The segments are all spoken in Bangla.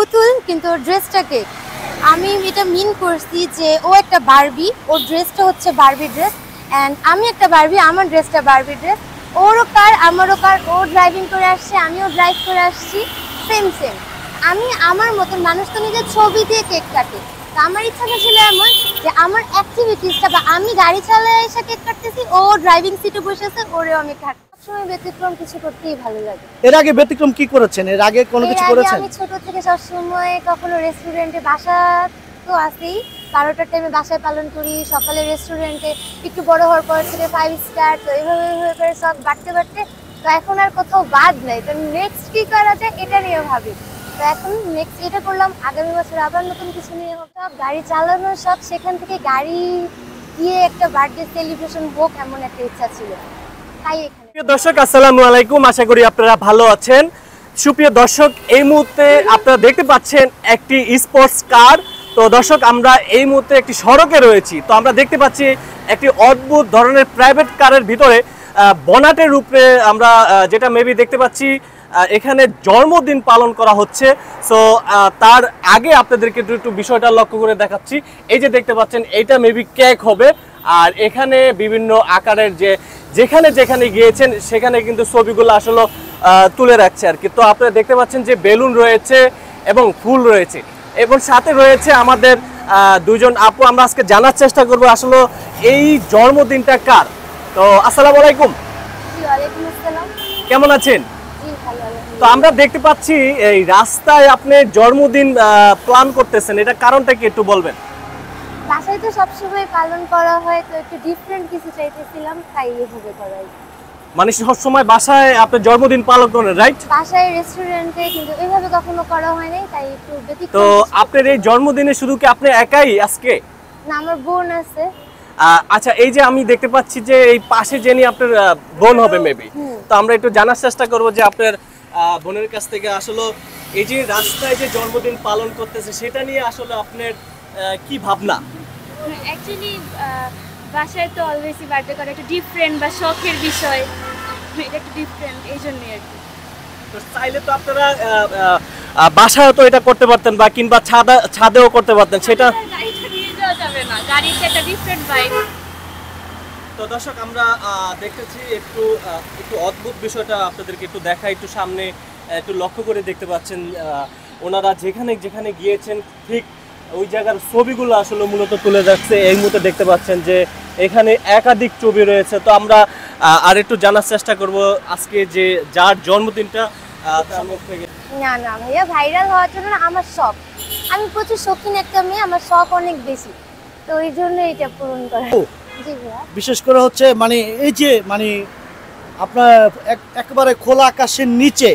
পুতুল, কিন্তু ওর ড্রেসটাকে আমি এটা মিন করছি যে ও একটা বারবি ওর ড্রেসটা হচ্ছে বারবি ড্রেস অ্যান্ড আমি একটা বারবি আমার ড্রেসটা বারবি ড্রেস ওরও কার, আমারও কার, ও ড্রাইভিং করে আসছে, আমিও ড্রাইভ করে আসছি সেম সেম আমি আমার মতন, মানুষ তো নিজের ছবি দিয়ে কেক কাটে। তা আমার ইচ্ছাটা ছিল এমন যে আমার অ্যাক্টিভিটিসটা বা আমি গাড়ি চালায় এসে কেক কাটতেছি ও ড্রাইভিং সিটে বসে আছে ওরেও আমি কাট সবসময় ব্যতিক্রম কিছু করতেই ভালো লাগে। এর আগে ব্যতিক্রম কি করেছেন? এর আগে কোনো কিছু করেছেন? আমি ছোট থেকে সবসময় কখনো রেস্টুরেন্টে বাসা তো আছেই। বারোটার টাইমে বাসায় পালন করি সকালে রেস্টুরেন্টে একটু বড় হওয়ার পর থেকে ফাইভ স্টার তো এইভাবে এইভাবে করে সব বাড়তে বাড়তে তো এখন আর কোথাও বাদ নেই। তো নেক্সট কি করা যায় এটা নিয়ে ভাবি। তো এখন নেক্সট এটা করলাম। আগামী বছর আবার নতুন কিছু নিয়ে সব গাড়ি চালানোর সব সেখান থেকে গাড়ি দিয়ে একটা বার্থডে সেলিব্রেশন হোক এমন একটা ইচ্ছা ছিল। তাই এখানে। প্রিয় দর্শক, আসসালামু আলাইকুম। আশা করি আপনারা ভালো আছেন। সুপ্রিয় দর্শক, এই মুহূর্তে আপনারা দেখতে পাচ্ছেন একটি স্পোর্টস কার তো দর্শক, আমরা এই মুহূর্তে একটি সড়কে রয়েছি। তো আমরা দেখতে পাচ্ছি একটি অদ্ভুত ধরনের প্রাইভেট কারের ভিতরে বনাটের রূপে আমরা যেটা মেবি দেখতে পাচ্ছি এখানে জন্মদিন পালন করা হচ্ছে। সো তার আগে আপনাদেরকে একটু একটু বিষয়টা লক্ষ্য করে দেখাচ্ছি। এই যে দেখতে পাচ্ছেন এইটা মেবি কেক হবে। আর এখানে বিভিন্ন আকারের যে যেখানে যেখানে গিয়েছেন সেখানে কিন্তু ছবিগুলো আসলে তুলে রাখছে আর কি। তো আপনারা দেখতে পাচ্ছেন যে বেলুন রয়েছে এবং ফুল রয়েছে। এবং সাথে রয়েছে আমাদের দুজন আপু। আমরা আজকে জানার চেষ্টা করব আসলে এই জন্মদিনটা কার? তো আসসালামু আলাইকুম। কেমন আছেন? তো আমরা দেখতে পাচ্ছি এই রাস্তায় আপনি জন্মদিন প্ল্যান করতেছেন। এটা কারণটা কি একটু বলবেন? বাসায় তো সবসময় পালন করা হয় তো একটু ডিফারেন্ট কিছু চাইতেছিলাম তাই এভাবে করাই মানে সবসময় বাসায় আপনি জন্মদিন পালন করেন রাইট বাসায় রেস্টুরেন্টে কিন্তু এভাবে কখনো করা হয় নাই তাই একটু ব্যতিক্রম তো আপনার এই জন্মদিনে শুধু কি আপনি একাই আজকে? না আমার বোন আছে। আচ্ছা এই যে আমি দেখতে পাচ্ছি যে এই পাশে যিনি আপনার বোন হবে মেবি হুম। তো আমরা একটু জানার চেষ্টা করব যে আপনার বোনের কাছ থেকে আসলে এই যে রাস্তায় যে জন্মদিন পালন করতেছে সেটা নিয়ে আসলে আপনার কি ভাবনা? অ্যাকচুয়ালি বাসায় তো অলওয়েজই বার্থডে করা একটু ডিফারেন্ট বা শখের বিষয়। এটা একটু ডিফারেন্ট এই জন্যই আর কি। তো চাইলে তো আপনারা বাসায় তো এটা করতে পারতেন বা কিংবা ছাদা ছাদেও করতে পারতেন সেটা আর নিয়ে যাওয়া যাবে না। গাড়িতে একটা ডিফারেন্ট বাইক তো দর্শক আমরা দেখতেছি একটু একটু অদ্ভুত বিষয়টা আপনাদেরকে একটু দেখা একটু সামনে একটু লক্ষ্য করে দেখতে পাচ্ছেন ওনারা যেখানে যেখানে গিয়েছেন ঠিক ওই জায়গার ছবিগুলো আসলে মূলত তুলে যাচ্ছে এই মুহূর্তে দেখতে পাচ্ছেন যে এখানে একাধিক ছবি রয়েছে। তো আমরা আর একটু জানার চেষ্টা করব আজকে যে যার জন্মদিনটা না না ভাইয়া ভাইরাল হওয়ার জন্য আমার শখ। আমি প্রচুর শৌখিন একটা মেয়ে আমার শখ অনেক বেশি। তো ওই জন্য এটা পূরণ করা। বিশেষ করে হচ্ছে মানে এই যে মানে আপনার এক- একেবারে খোলা আকাশের নিচে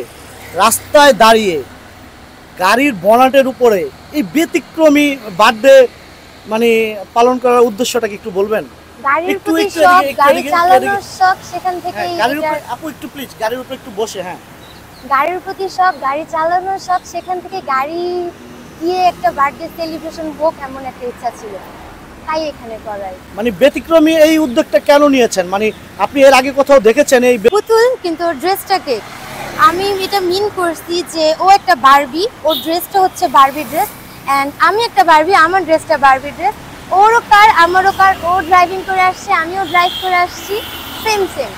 রাস্তায় দাঁড়িয়ে গাড়ির বনাটের উপরে এই ব্যতিক্রমী বার্থডে মানে পালন করার উদ্দেশ্যটা কি একটু বলবেন? গাড়ির একটু- প্রতি একটু শখ এদিকে- একটু গাড়ি চালানোর শখ সেখান থেকে হ্যাঁ গাড়ির উপরে আপু একটু প্লিজ গাড়ির উপরে একটু বসে হ্যাঁ। গাড়ির প্রতি শখ গাড়ি চালানোর শখ সেখান থেকে গাড়ি দিয়ে একটা বার্থডে সেলিব্রেশন হোক এমন একটা ইচ্ছা ছিল। তাই এখানে করাই। মানে ব্যতিক্রমী এই উদ্যোগটা কেন নিয়েছেন? মানে আপনি এর আগে কোথাও দেখেছেন এই পুতুল কিন্তু ওর ড্রেসটা কেক আমি এটা মিন করছি যে ও একটা বারবি ওর ড্রেসটা হচ্ছে বারবি ড্রেস অ্যান্ড আমি একটা বারবি আমার ড্রেসটা বারবি ড্রেস ওরও কার আমারও কার ও ড্রাইভিং করে আসছে আমিও ড্রাইভ করে আসছি সেম সেম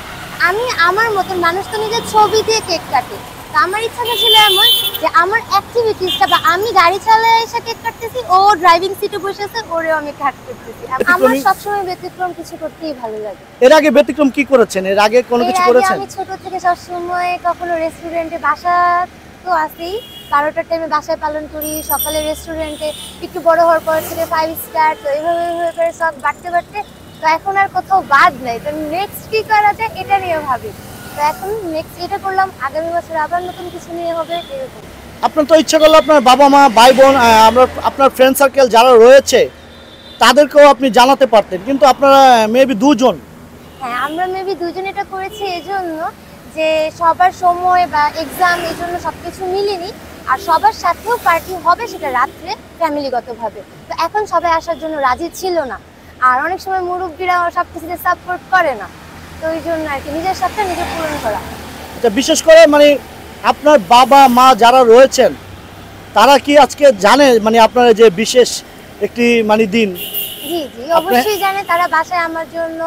আমি আমার মতন মানুষ তো নিজের ছবি দিয়ে কেক কাটে। আমার ইচ্ছাটা ছিল এমন যে আমার অ্যাক্টিভিটিসটা বা আমি গাড়ি চালায় এসে কেক কাটতেছি ও ড্রাইভিং সিটে বসে আছে ওরেও আমি কাট করতেছি। আমার সবসময় ব্যতিক্রম কিছু করতেই ভালো লাগে। এর আগে ব্যতিক্রম কি করেছেন? এর আগে কোনো কিছু করেছেন? আমি ছোট থেকে সবসময় কখনো রেস্টুরেন্টে বাসা তো আছেই। বারোটার টাইমে বাসায় পালন করি সকালে রেস্টুরেন্টে একটু বড় হওয়ার পর থেকে ফাইভ স্টার তো এইভাবে এইভাবে করে সব বাড়তে বাড়তে। তো এখন আর কোথাও বাদ নেই। তো নেক্সট কি করা যায় এটা নিয়ে ভাবি। তো এখন নেক্সট এটা করলাম আগামী বছর আবার নতুন কিছু নিয়ে হবে এরকম। আপনার তো ইচ্ছা করলে আপনার বাবা মা ভাই বোন আমরা আপনার ফ্রেন্ড সার্কেল যারা রয়েছে তাদেরকেও আপনি জানাতে পারতেন। কিন্তু আপনারা মেবি দুজন। হ্যাঁ আমরা মেবি দুজন এটা করেছি এজন্য যে সবার সময় বা এক্সাম এই জন্য সব কিছু মিলেনি আর সবার সাথেও পার্টি হবে সেটা রাত্রে ফ্যামিলিগতভাবে তো এখন সবাই আসার জন্য রাজি ছিল না। আর অনেক সময় মুরব্বীরা সব কিছুতে সাপোর্ট করে না। তো ওই জন্য আর কি নিজের সাথে নিজে পূরণ করা। আচ্ছা বিশেষ করে মানে আপনার বাবা মা যারা রয়েছেন তারা কি আজকে জানে মানে আপনার যে বিশেষ একটি মানে দিন? জি জি অবশ্যই জানে তারা বাসায় আমার জন্য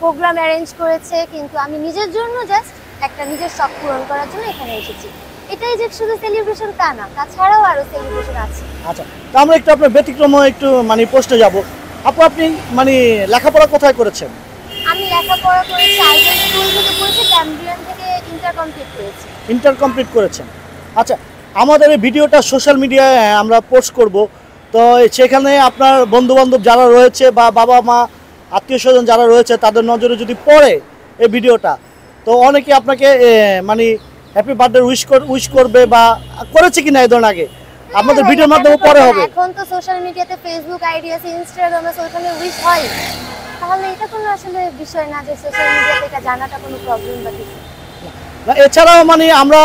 প্রোগ্রাম অ্যারেঞ্জ করেছে কিন্তু আমি নিজের জন্য জাস্ট একটা নিজের শখ পূরণ করার জন্য এখানে এসেছি। এটাই যে শুধু সেলিব্রেশন তা না তাছাড়াও আরও সেলিব্রেশন আছে। আচ্ছা তো আমরা একটু আপনার ব্যতিক্রম একটু মানে পোস্টে যাব। আপু আপনি মানে লেখাপড়া কোথায় করেছেন? আমি লেখাপড়া করেছি আইডিয়াল স্কুল থেকে করেছি ক্যাম্ব্রিয়ান ইন্টার কমপ্লিট করেছি। ইন্টার কমপ্লিট করেছেন। আচ্ছা আমাদের এই ভিডিওটা সোশ্যাল মিডিয়ায় আমরা পোস্ট করব। তো সেখানে আপনার বন্ধু বান্ধব যারা রয়েছে বা বাবা মা আত্মীয় স্বজন যারা রয়েছে তাদের নজরে যদি পড়ে এই ভিডিওটা তো অনেকে আপনাকে মানে হ্যাপি বার্থডে উইশ কর উইশ করবে বা করেছে কিনা এই ধরনের আগে? আপনাদের হ্যাঁ, ভিডিওর মাধ্যমে পরে হবে। এখন তো সোশ্যাল মিডিয়াতে ফেসবুক আইডি আছে ইনস্টাগ্রাম ওখানে উইশ হয়। তাহলে এটা কোনো আসলে বিষয় না যে সোশ্যাল মিডিয়াতে এটা জানাটা কোনো প্রবলেম বা কিছু। এছাড়াও মানে আমরা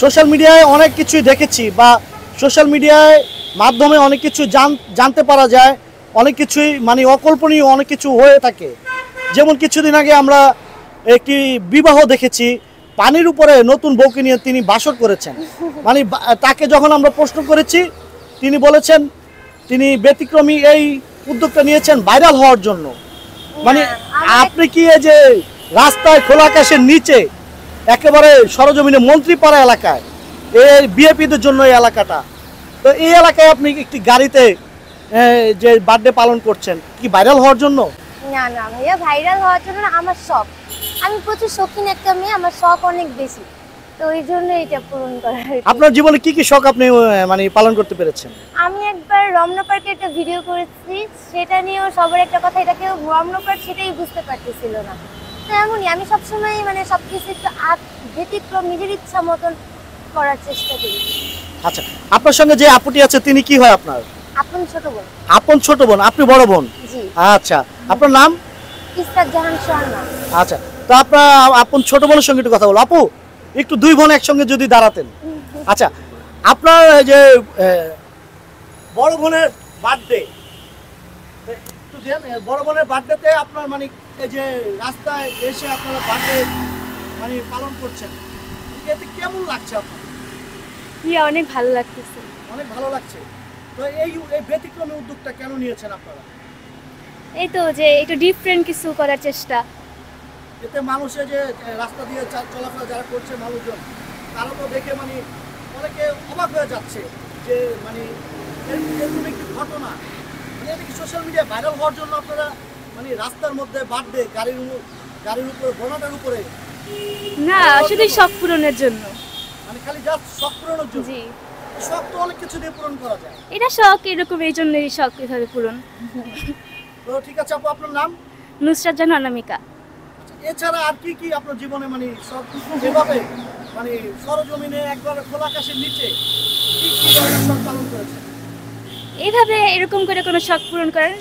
সোশ্যাল মিডিয়ায় অনেক কিছুই দেখেছি বা সোশ্যাল মিডিয়ায় মাধ্যমে অনেক কিছু জান জানতে পারা যায় অনেক কিছুই মানে অকল্পনীয় অনেক কিছু হয়ে থাকে। যেমন কিছুদিন আগে আমরা একটি বিবাহ দেখেছি পানির উপরে নতুন বউকে নিয়ে তিনি বাসর করেছেন। মানে তাকে যখন আমরা প্রশ্ন করেছি তিনি বলেছেন তিনি ব্যতিক্রমী এই উদ্যোগটা নিয়েছেন ভাইরাল হওয়ার জন্য। মানে আপনি কি এই যে রাস্তায় খোলা আকাশের নিচে একেবারে সরজমিনে মন্ত্রীপাড়া এলাকায়। এই বিএপিদের জন্য এই এলাকাটা। তো এই এলাকায় আপনি একটি গাড়িতে যে বার্থডে পালন করছেন কি ভাইরাল হওয়ার জন্য? না না ভাইয়া ভাইরাল হওয়ার জন্য আমার শখ। আমি প্রচুর শৌখিন একটা মেয়ে আমার শখ অনেক বেশি। তো ওই জন্য এটা পূরণ করার আর কি। আপনার জীবনে কি কি শখ আপনি মানে পালন করতে পেরেছেন? আমি একবার রমনা পার্কে একটা ভিডিও করেছি সেটা নিয়েও সবার একটা কথা এটা কেউ রমনা পার্ক সেটাই বুঝতে পারতেছিল না। তো এমনই আমি সবসময় মানে সব কিছু একটু আত ব্যতিক্রম নিজের ইচ্ছা মতন করার চেষ্টা করি। আচ্ছা আপনার সঙ্গে যে আপুটি আছে তিনি কি হয় আপনার? আপন ছোট বোন। আপন ছোট বোন আপনি বড় বোন? জি। আচ্ছা আপনার নাম? ইস্তার জাহান শর্মা। আচ্ছা তো আপনার আপন ছোট বোনের সঙ্গে একটু কথা বলো আপু একটু দুই বোন একসঙ্গে যদি দাঁড়াতেন। আচ্ছা আপনার যে বড় বোনের বার্থডে বড় বোনের বার্থডেতে আপনার মানে এই যে রাস্তায় এসে আপনারা বার্থডে মানে পালন করছেন এতে কেমন লাগছে আপনার? ইয়া অনেক ভালো লাগতেছে। অনেক ভালো লাগছে। তো এই এই ব্যতিক্রমী উদ্যোগটা কেন নিয়েছেন আপনারা? এই তো যে একটু ডিফারেন্ট কিছু করার চেষ্টা। এতে মানুষে যে রাস্তা দিয়ে চলাফেরা যারা করছে মানুষজন তারা তো দেখে মানে অনেকে অবাক হয়ে যাচ্ছে যে মানে এর- এরকম একটি ঘটনা। এটা কি সোশ্যাল মিডিয়া ভাইরাল হওয়ার জন্য আপনারা মানে রাস্তার মধ্যে বার্থডে গাড়ির গাড়ির উপরে বনাটার উপরে না শুধু শখ পূরণের জন্য। মানে খালি জাস্ট শখ পূরণের জন্য। জি। শখ তো অনেক কিছু দিয়ে পূরণ করা যায়। এটা শখ এরকম এই জন্যই শখ এভাবে পূরণ। তো ঠিক আছে আপু আপনার নাম? নুসরাত জাহান অনামিকা এছাড়া আর কি কি আপনার জীবনে মানে সব এভাবে মানে সরজমিনে একবারে খোলা আকাশের নিচে কি কি ধরনের শখ পালন করেছেন? এইভাবে এরকম করে কোনো শখ পূরণ করার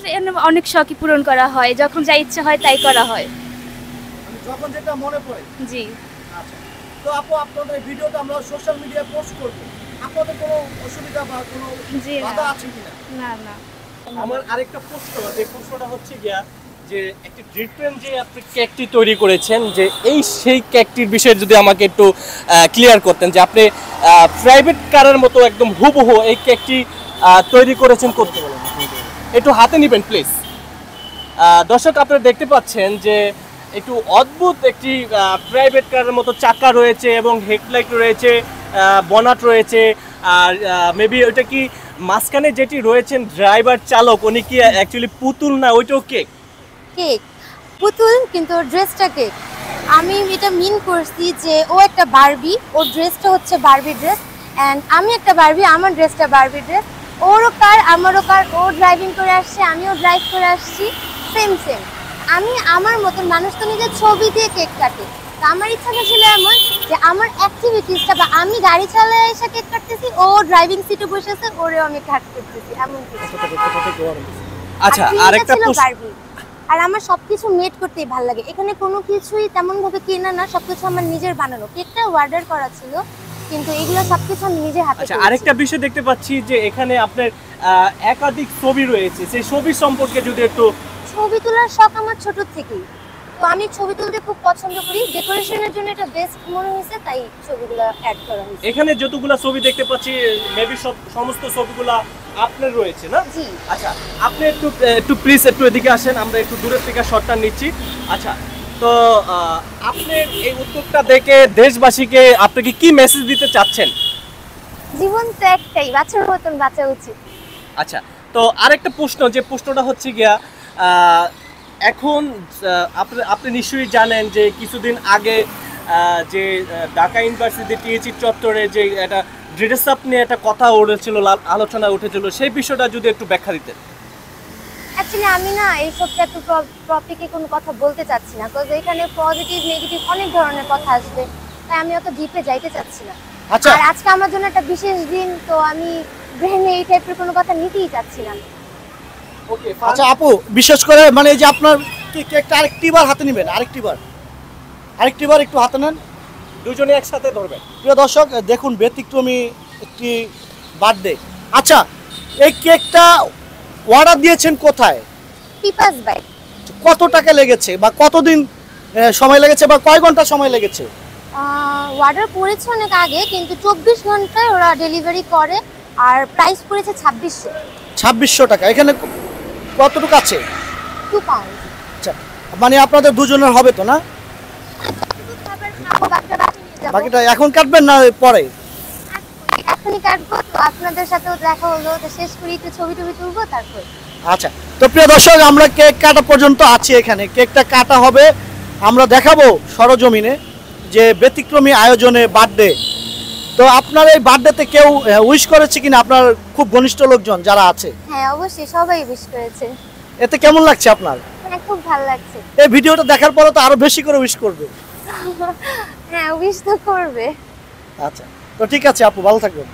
অনেক শখই পূরণ করা হয়। যখন যা ইচ্ছা হয় তাই করা হয়। যখন যেটা মনে পড়ে। জি। আচ্ছা। তো আপু আপনাদের ভিডিওটা আমরা সোশ্যাল মিডিয়ায় পোস্ট করব। আপনাদের কোনো অসুবিধা বা কোনো। বাধা আছে কিনা? না না। আমার আরেকটা প্রশ্ন যে প্রশ্নটা হচ্ছে গিয়া যে একটি ডিফারেন্ট যে আপনি কেকটি তৈরি করেছেন যে এই সেই কেকটির বিষয়ে যদি আমাকে একটু ক্লিয়ার করতেন যে আপনি প্রাইভেট কারের মতো একদম হুবহু এই কেকটি তৈরি করেছেন করতে বলেন একটু হাতে নেবেন প্লিজ দর্শক, আপনারা দেখতে পাচ্ছেন যে একটু অদ্ভুত একটি প্রাইভেট কারের মতো চাকা রয়েছে এবং হেডলাইট রয়েছে বনাট রয়েছে। আর মেবি ওইটা কি মাঝখানে যেটি রয়েছেন ড্রাইভার চালক, উনি কি অ্যাকচুয়ালি পুতুল না ওইটাও কেক কেক পুতুল, কিন্তু ড্রেসটা কেক আমি এটা মিন করছি যে ও একটা বারবি ওর ড্রেসটা হচ্ছে বারবি ড্রেস অ্যান্ড আমি একটা বারবি আমার ড্রেসটা বারবি ড্রেস ওরও কার আমারও কার ও ড্রাইভিং করে আসছে আমিও ড্রাইভ করে আসছি সেম সেম আমি আমার মতন মানুষ তো নিজের ছবি দিয়ে কেক কাটে। তো আমার ইচ্ছাটা ছিল এমন যে আমার অ্যাক্টিভিটিসটা বা আমি গাড়ি চালায় এসে কেক কাটতেছি ও ড্রাইভিং সিটে বসেছে ওরেও আমি কাট করতেছি এমন কিছু। আচ্ছা আর থিমটা আরেকটা আর আমার সবকিছু মেড করতেই ভালো লাগে। এখানে কোনো কিছুই তেমন ভাবে কেনা না সবকিছু আমার নিজের বানানো। কেকটা অর্ডার করা ছিল। কিন্তু এগুলো সবকিছু আমি নিজে হাতে আচ্ছা আরেকটা বিষয় দেখতে পাচ্ছি যে এখানে আপনার একাধিক ছবি রয়েছে। সেই ছবি সম্পর্কে যদি একটু ছবি তোলার শখ আমার ছোট থেকেই। তো আমি ছবি তুলতে খুব পছন্দ করি। ডেকোরেশনের জন্য এটা বেস্ট মনে হয়েছে তাই ছবিগুলো অ্যাড করা হয়েছে। এখানে যতগুলো ছবি দেখতে পাচ্ছি মেবি সব সমস্ত ছবিগুলা আপনার রয়েছে না? জি। আচ্ছা আপনি একটু একটু প্লিজ একটু এদিকে আসেন আমরা একটু দূরের থেকে শটটা নিচ্ছি। আচ্ছা তো আহ, আপনি এই উদ্যোগটা দেখে দেশবাসীকে আপনাকে কি মেসেজ দিতে চাচ্ছেন? জীবন তো একটাই বাচ্চার মতন বাঁচা উচিত। আচ্ছা তো আরেকটা প্রশ্ন যে প্রশ্নটা হচ্ছে গিয়া এখন আপনি আপনি নিশ্চয়ই জানেন যে কিছুদিন আগে যে ঢাকা ইউনিভার্সিটি টিএচি চত্বরে যে একটা ড্রেস আপ নিয়ে একটা কথা উঠেছিল আলোচনা উঠেছিল সেই বিষয়টা যদি একটু ব্যাখ্যা দিতেন। অ্যাকচুয়ালি আমি না এই সব একটু টপিকে কোনো কথা বলতে চাচ্ছি না বিকজ এখানে পজিটিভ নেগেটিভ অনেক ধরনের কথা আসবে। তাই আমি অত ডিপে যাইতে চাচ্ছি না। আচ্ছা। আর আজকে আমার জন্য একটা বিশেষ দিন তো আমি ব্রেনে এই টাইপের কোনো কথা নিতেই চাচ্ছি না। ওকে আচ্ছা আপু বিশেষ করে মানে এই যে আপনার কে- কেকটা আরেকটি বার হাতে নেবেন? আরেকটি বার। আরেকটি বার একটু হাতে নেন। দুজনে একসাথে ধরবেন। প্রিয় দর্শক দেখুন ব্যতিক্রমী একটি বার্থডে আচ্ছা এই কেকটা অর্ডার দিয়েছেন কোথায়? পিপাস বাইক কত টাকা লেগেছে বা কতদিন সময় লেগেছে বা কয় ঘণ্টা সময় লেগেছে? অর্ডার করেছে অনেক আগে কিন্তু চব্বিশ ঘন্টায় ওরা ডেলিভারি করে আর প্রাইস পড়েছে ছাব্বিশশো। ছাব্বিশশো টাকা। এখানে কতটুকু আছে? Two pound. আচ্ছা মানে আপনাদের দুজনের হবে তো না? বাকিটা এখন কাটবেন না পরে? এখনই কাটবো তো আপনাদের সাথেও দেখা হলো। তো শেষ করি একটু ছবি টবি তুলবো তারপর। আচ্ছা তো প্রিয় দর্শক আমরা কেক কাটা পর্যন্ত আছি এখানে। কেকটা কাটা হবে। আমরা দেখাবো সরজমিনে যে ব্যতিক্রমী আয়োজনে বার্থডে। তো আপনার এই বার্থডেতে কেউ উইশ করেছে কিনা? আপনার খুব ঘনিষ্ঠ লোকজন যারা আছে। হ্যাঁ অবশ্যই সবাই উইশ করেছে। এতে কেমন লাগছে আপনার? হ্যাঁ খুব ভালো লাগছে। এই ভিডিওটা দেখার পরে তো আরও বেশি করে উইশ করবে। হ্যাঁ উইশ তো করবে। আচ্ছা। তো ঠিক আছে আপু ভালো থাকবেন।